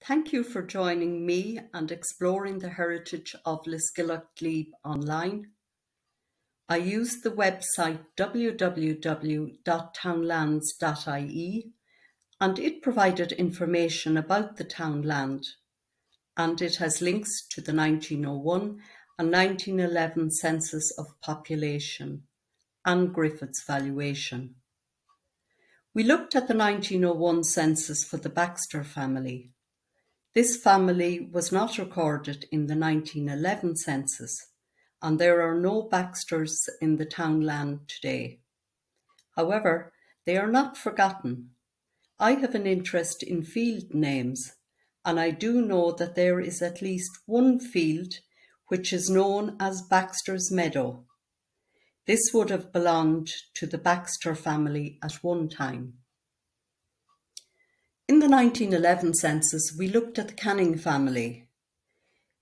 Thank you for joining me and exploring the heritage of Lisgilloch Glebe online. I use the website www.townlands.ie and it provided information about the townland and it has links to the 1901 and 1911 census of population and Griffith's valuation. We looked at the 1901 census for the Baxter family. This family was not recorded in the 1911 census and there are no Baxters in the townland today. However, they are not forgotten. I have an interest in field names and I do know that there is at least one field which is known as Baxter's Meadow. This would have belonged to the Baxter family at one time. In the 1911 census, we looked at the Canning family.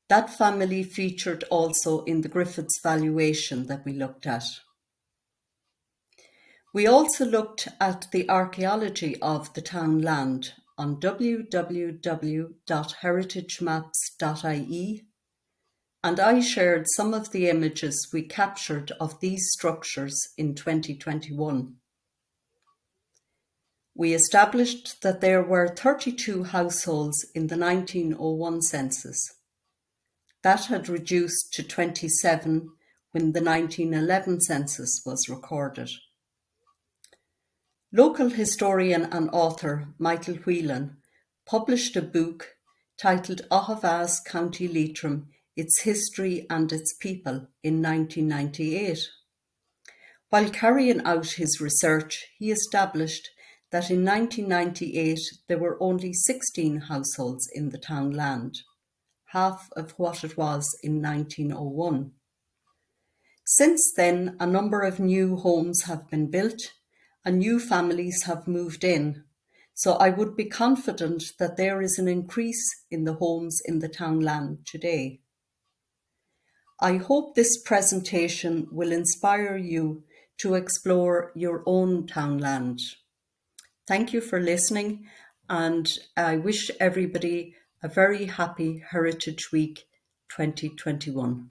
That family featured also in the Griffiths valuation that we looked at. We also looked at the archaeology of the town land on www.heritagemaps.ie and I shared some of the images we captured of these structures in 2021. We established that there were 32 households in the 1901 census. That had reduced to 27 when the 1911 census was recorded. Local historian and author Michael Whelan published a book titled Aughavas County Leitrim, Its History and Its People in 1998. While carrying out his research, he established that in 1998 there were only 16 households in the town land, half of what it was in 1901. Since then, a number of new homes have been built and new families have moved in, so I would be confident that there is an increase in the homes in the townland today. I hope this presentation will inspire you to explore your own townland. Thank you for listening and I wish everybody a very happy Heritage Week 2021.